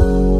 Bye.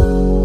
you.